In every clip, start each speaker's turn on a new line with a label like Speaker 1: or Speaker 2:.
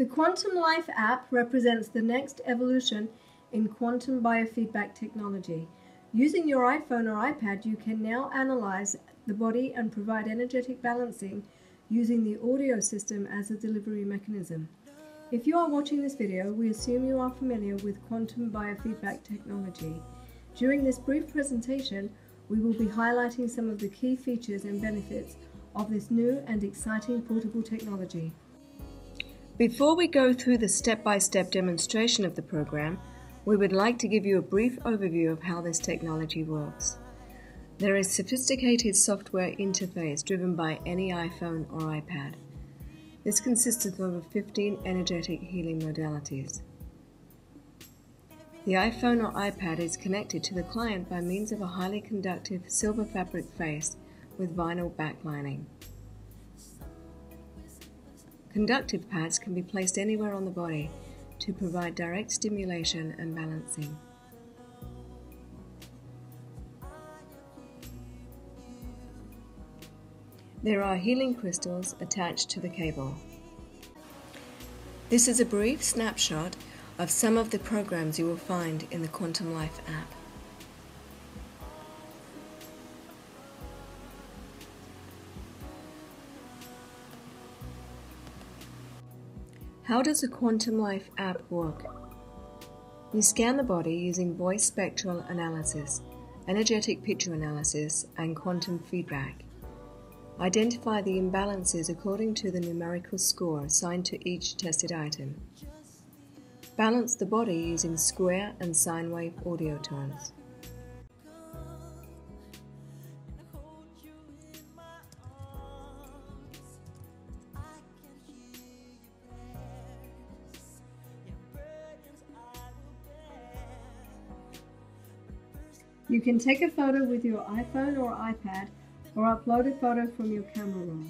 Speaker 1: The Quantum Life app represents the next evolution in quantum biofeedback technology. Using your iPhone or iPad, you can now analyze the body and provide energetic balancing using the audio system as a delivery mechanism. If you are watching this video, we assume you are familiar with quantum biofeedback technology. During this brief presentation, we will be highlighting some of the key features and benefits of this new and exciting portable technology. Before we go through the step-by-step -step demonstration of the program, we would like to give you a brief overview of how this technology works. There is a sophisticated software interface driven by any iPhone or iPad. This consists of over 15 energetic healing modalities. The iPhone or iPad is connected to the client by means of a highly conductive silver fabric face with vinyl backlining. Conductive pads can be placed anywhere on the body to provide direct stimulation and balancing. There are healing crystals attached to the cable. This is a brief snapshot of some of the programs you will find in the Quantum Life app. How does the Quantum Life app work? You scan the body using voice spectral analysis, energetic picture analysis, and quantum feedback. Identify the imbalances according to the numerical score assigned to each tested item. Balance the body using square and sine wave audio tones. You can take a photo with your iPhone or iPad or upload a photo from your camera roll.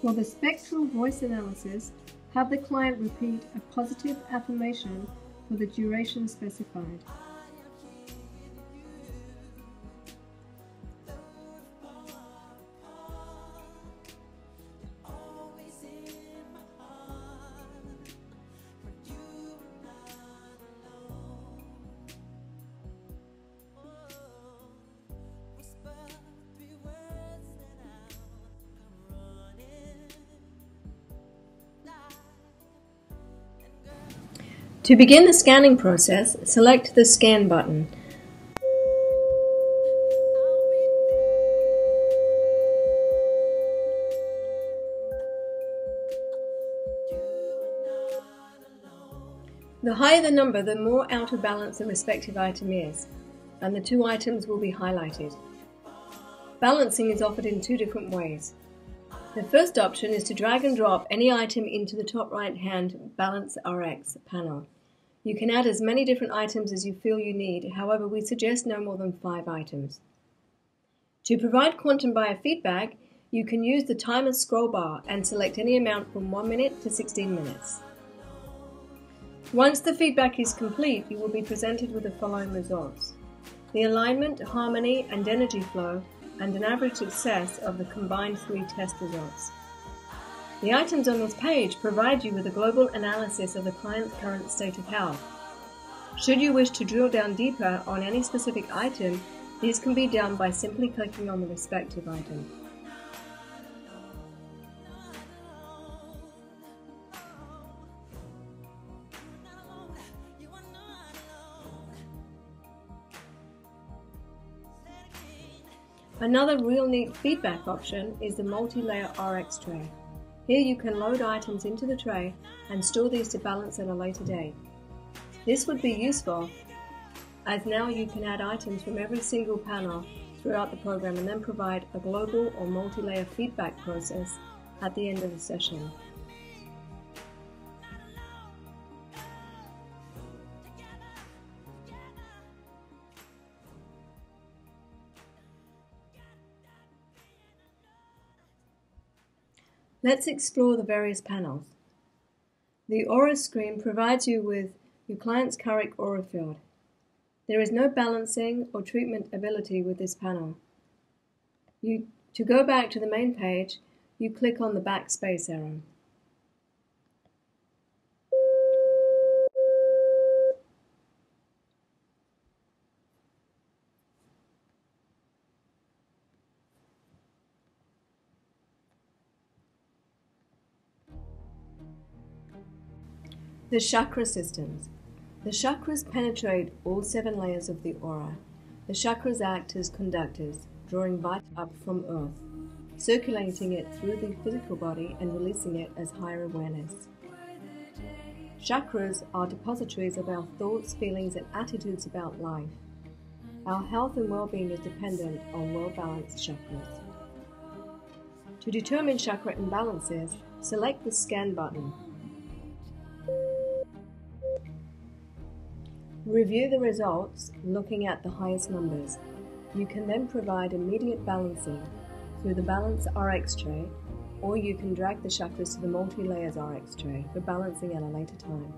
Speaker 1: For the spectral voice analysis, have the client repeat a positive affirmation for the duration specified. To begin the scanning process, select the Scan button. The higher the number, the more out of balance the respective item is, and the two items will be highlighted. Balancing is offered in two different ways. The first option is to drag and drop any item into the top right hand Balance RX panel. You can add as many different items as you feel you need, however we suggest no more than 5 items. To provide quantum biofeedback, you can use the timer scroll bar and select any amount from 1 minute to 16 minutes. Once the feedback is complete, you will be presented with the following results. The alignment, harmony and energy flow and an average success of the combined three test results. The items on this page provide you with a global analysis of the client's current state of health. Should you wish to drill down deeper on any specific item, this can be done by simply clicking on the respective item. Another real neat feedback option is the multi-layer RX tray. Here you can load items into the tray and store these to balance at a later date. This would be useful as now you can add items from every single panel throughout the program and then provide a global or multi-layer feedback process at the end of the session. Let's explore the various panels. The Aura screen provides you with your client's current aura field. There is no balancing or treatment ability with this panel. You, to go back to the main page, you click on the backspace arrow. The chakra systems. The chakras penetrate all seven layers of the aura. The chakras act as conductors, drawing light up from earth, circulating it through the physical body and releasing it as higher awareness. Chakras are depositories of our thoughts, feelings, and attitudes about life. Our health and well being is dependent on well balanced chakras. To determine chakra imbalances, select the scan button Review the results looking at the highest numbers. You can then provide immediate balancing through the Balance RX tray, or you can drag the chakras to the multi-layers RX tray for balancing at a later time.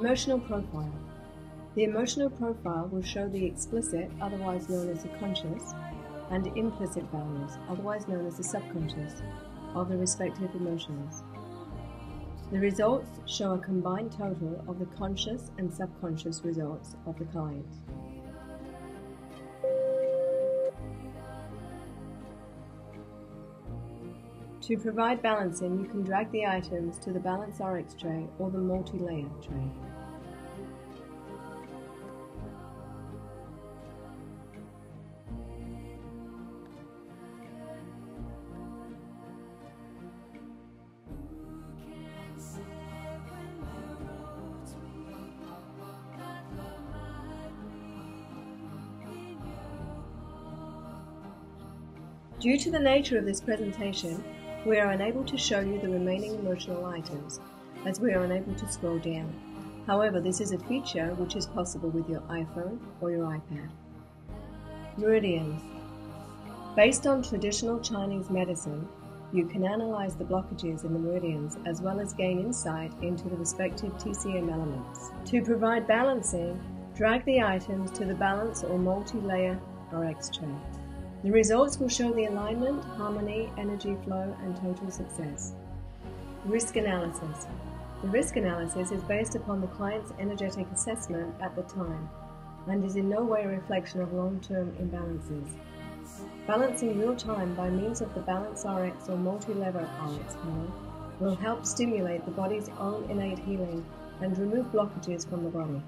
Speaker 1: Emotional profile. The emotional profile will show the explicit, otherwise known as the conscious, and implicit values, otherwise known as the subconscious, of the respective emotions. The results show a combined total of the conscious and subconscious results of the client. To provide balancing, you can drag the items to the Balance RX tray or the multi-layer tray. Due to the nature of this presentation, we are unable to show you the remaining emotional items, as we are unable to scroll down. However, this is a feature which is possible with your iPhone or your iPad. Meridians. Based on traditional Chinese medicine, you can analyze the blockages in the meridians as well as gain insight into the respective TCM elements. To provide balancing, drag the items to the balance or multi-layer RX tray. The results will show the alignment, harmony, energy flow, and total success. Risk analysis. The risk analysis is based upon the client's energetic assessment at the time and is in no way a reflection of long-term imbalances. Balancing real time by means of the Balance RX or multi-layer RX panel will help stimulate the body's own innate healing and remove blockages from the body.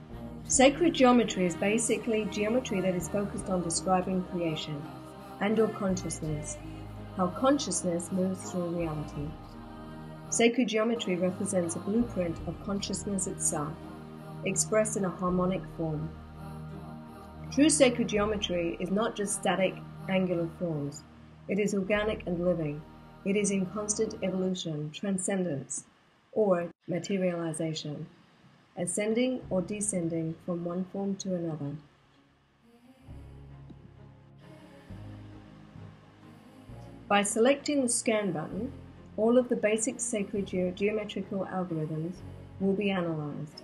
Speaker 1: Sacred geometry is basically geometry that is focused on describing creation and or consciousness, how consciousness moves through reality. Sacred geometry represents a blueprint of consciousness itself, expressed in a harmonic form. True sacred geometry is not just static, angular forms. It is organic and living. It is in constant evolution, transcendence, or materialization, ascending or descending from one form to another. By selecting the Scan button, all of the basic sacred geometrical algorithms will be analyzed.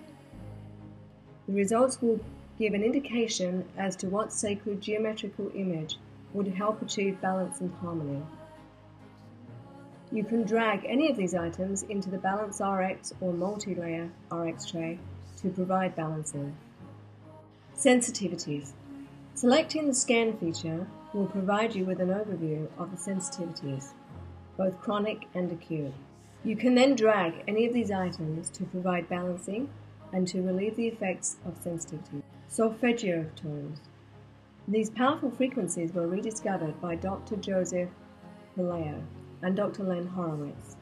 Speaker 1: The results will give an indication as to what sacred geometrical image would help achieve balance and harmony. You can drag any of these items into the Balance RX or multi-layer RX tray to provide balancing. Sensitivities. Selecting the scan feature will provide you with an overview of the sensitivities, both chronic and acute. You can then drag any of these items to provide balancing and to relieve the effects of sensitivity. Solfeggio tones. These powerful frequencies were rediscovered by Dr. Joseph Puleo and Dr. Len Horowitz.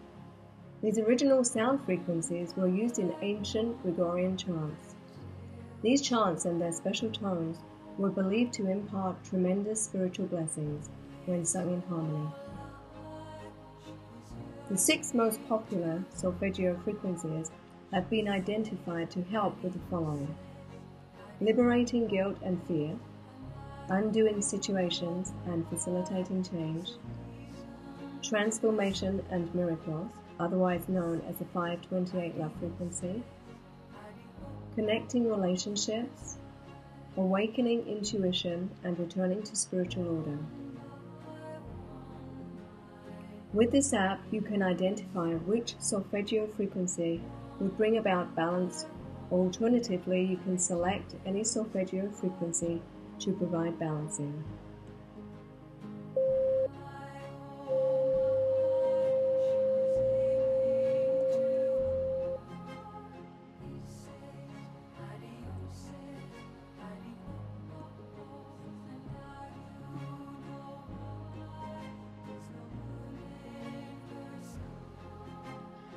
Speaker 1: These original sound frequencies were used in ancient Gregorian chants. These chants and their special tones were believed to impart tremendous spiritual blessings when sung in harmony. The six most popular solfeggio frequencies have been identified to help with the following liberating guilt and fear, undoing situations and facilitating change, transformation and miracles, otherwise known as the 528 love frequency, connecting relationships, awakening intuition, and returning to spiritual order. With this app, you can identify which solfeggio frequency will bring about balance. Alternatively, you can select any solfeggio frequency to provide balancing.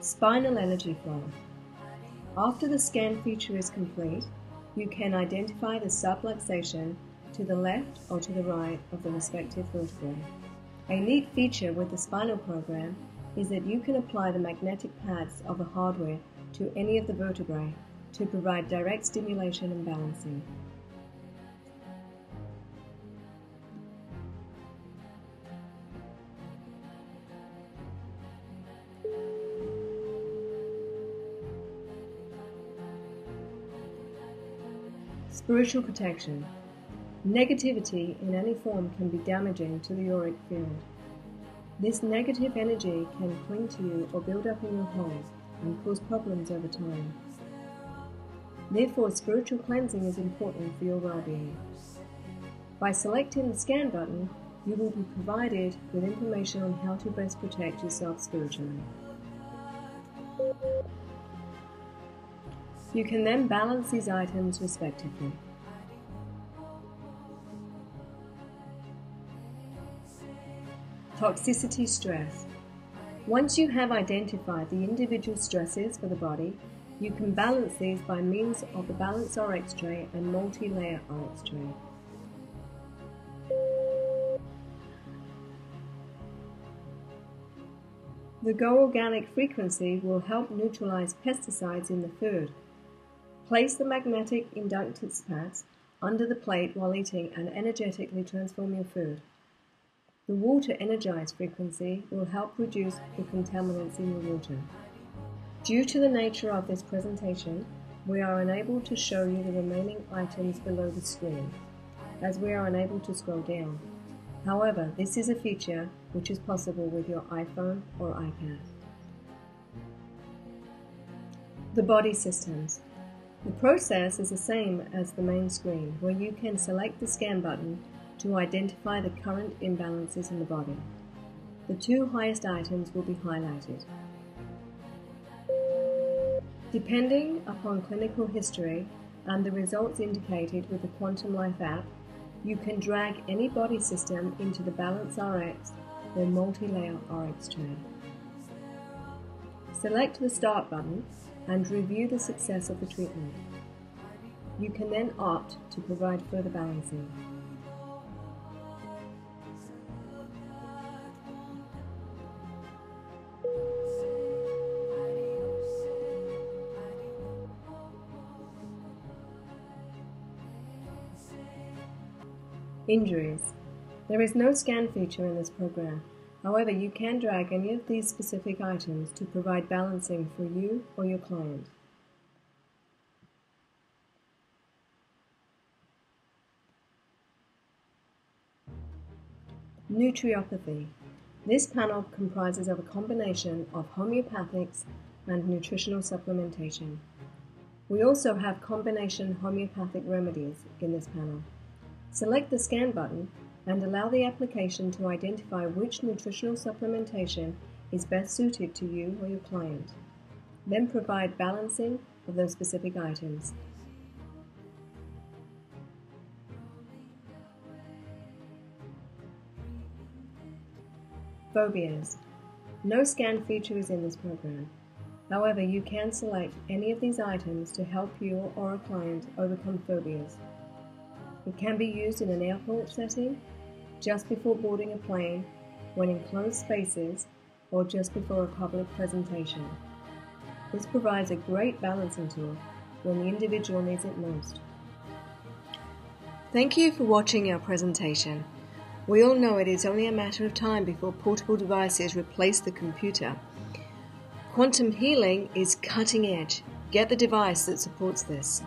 Speaker 1: Spinal energy flow. After the scan feature is complete, you can identify the subluxation to the left or to the right of the respective vertebrae. A neat feature with the spinal program is that you can apply the magnetic pads of the hardware to any of the vertebrae to provide direct stimulation and balancing. Spiritual protection. Negativity in any form can be damaging to the auric field. This negative energy can cling to you or build up in your home and cause problems over time. Therefore, spiritual cleansing is important for your well-being. By selecting the scan button, you will be provided with information on how to best protect yourself spiritually. You can then balance these items respectively. Toxicity stress. Once you have identified the individual stresses for the body, you can balance these by means of the Balance RX tray and multi-layer RX tray. The Go Organic frequency will help neutralize pesticides in the food. Place the magnetic inductance pads under the plate while eating and energetically transform your food. The water energized frequency will help reduce the contaminants in your water. Due to the nature of this presentation, we are unable to show you the remaining items below the screen, as we are unable to scroll down. However, this is a feature which is possible with your iPhone or iPad. The body systems. The process is the same as the main screen, where you can select the scan button to identify the current imbalances in the body. The two highest items will be highlighted. Depending upon clinical history and the results indicated with the Quantum Life app, you can drag any body system into the Balance RX or multi-layer RX tray. Select the Start button and review the success of the treatment. You can then opt to provide further balancing. Injuries. There is no scan feature in this program. However, you can drag any of these specific items to provide balancing for you or your client. Nutriopathy. This panel comprises of a combination of homeopathics and nutritional supplementation. We also have combination homeopathic remedies in this panel. Select the Scan button and allow the application to identify which nutritional supplementation is best suited to you or your client. Then provide balancing of those specific items. Phobias. No scan feature is in this program. However, you can select any of these items to help you or a client overcome phobias. It can be used in an airport setting, just before boarding a plane, when in closed spaces, or just before a public presentation. This provides a great balancing tool when the individual needs it most. Thank you for watching our presentation. We all know it is only a matter of time before portable devices replace the computer. Quantum healing is cutting edge. Get the device that supports this.